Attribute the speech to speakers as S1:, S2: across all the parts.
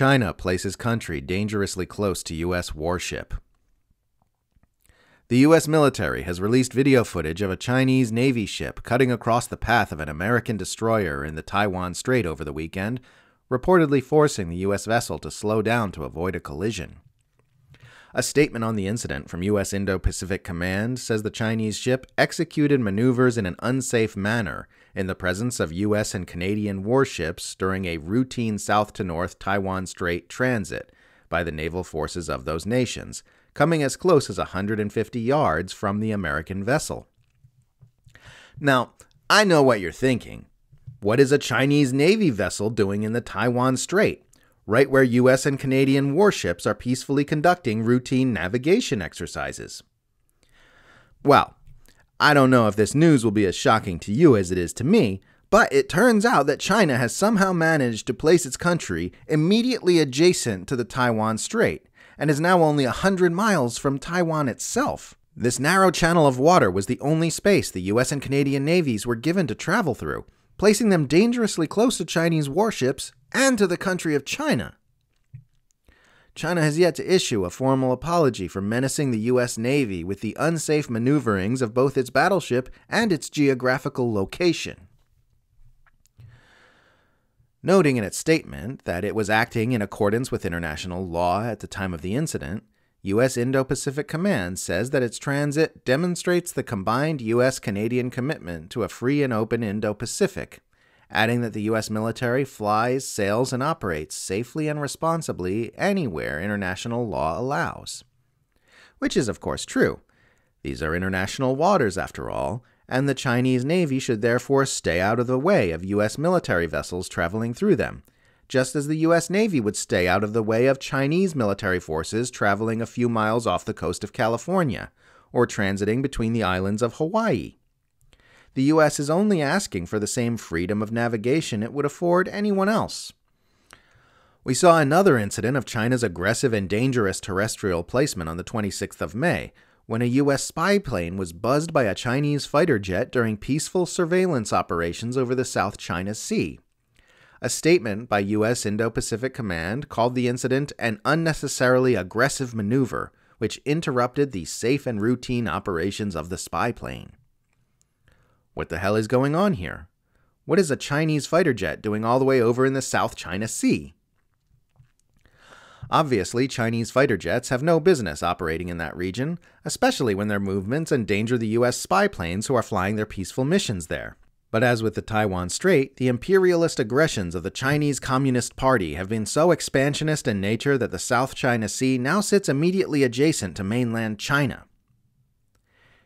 S1: China places country dangerously close to U.S. warship. The U.S. military has released video footage of a Chinese Navy ship cutting across the path of an American destroyer in the Taiwan Strait over the weekend, reportedly forcing the U.S. vessel to slow down to avoid a collision. A statement on the incident from U.S. Indo Pacific Command says the Chinese ship executed maneuvers in an unsafe manner in the presence of U.S. and Canadian warships during a routine south to north Taiwan Strait transit by the naval forces of those nations, coming as close as 150 yards from the American vessel. Now, I know what you're thinking. What is a Chinese Navy vessel doing in the Taiwan Strait? right where US and Canadian warships are peacefully conducting routine navigation exercises. Well, I don't know if this news will be as shocking to you as it is to me, but it turns out that China has somehow managed to place its country immediately adjacent to the Taiwan Strait and is now only 100 miles from Taiwan itself. This narrow channel of water was the only space the US and Canadian navies were given to travel through, placing them dangerously close to Chinese warships and to the country of China. China has yet to issue a formal apology for menacing the U.S. Navy with the unsafe maneuverings of both its battleship and its geographical location. Noting in its statement that it was acting in accordance with international law at the time of the incident, U.S. Indo Pacific Command says that its transit demonstrates the combined U.S. Canadian commitment to a free and open Indo Pacific adding that the U.S. military flies, sails, and operates safely and responsibly anywhere international law allows. Which is, of course, true. These are international waters, after all, and the Chinese Navy should therefore stay out of the way of U.S. military vessels traveling through them, just as the U.S. Navy would stay out of the way of Chinese military forces traveling a few miles off the coast of California or transiting between the islands of Hawaii the U.S. is only asking for the same freedom of navigation it would afford anyone else. We saw another incident of China's aggressive and dangerous terrestrial placement on the 26th of May, when a U.S. spy plane was buzzed by a Chinese fighter jet during peaceful surveillance operations over the South China Sea. A statement by U.S. Indo Pacific Command called the incident an unnecessarily aggressive maneuver, which interrupted the safe and routine operations of the spy plane. What the hell is going on here? What is a Chinese fighter jet doing all the way over in the South China Sea? Obviously, Chinese fighter jets have no business operating in that region, especially when their movements endanger the US spy planes who are flying their peaceful missions there. But as with the Taiwan Strait, the imperialist aggressions of the Chinese Communist Party have been so expansionist in nature that the South China Sea now sits immediately adjacent to mainland China.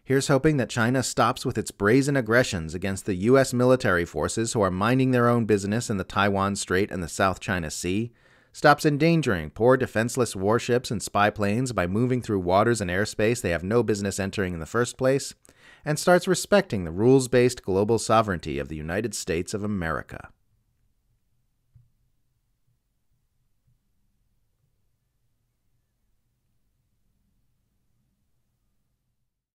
S1: Here's hoping that China stops with its brazen aggressions against the U.S. military forces who are minding their own business in the Taiwan Strait and the South China Sea, stops endangering poor defenseless warships and spy planes by moving through waters and airspace they have no business entering in the first place, and starts respecting the rules based global sovereignty of the United States of America.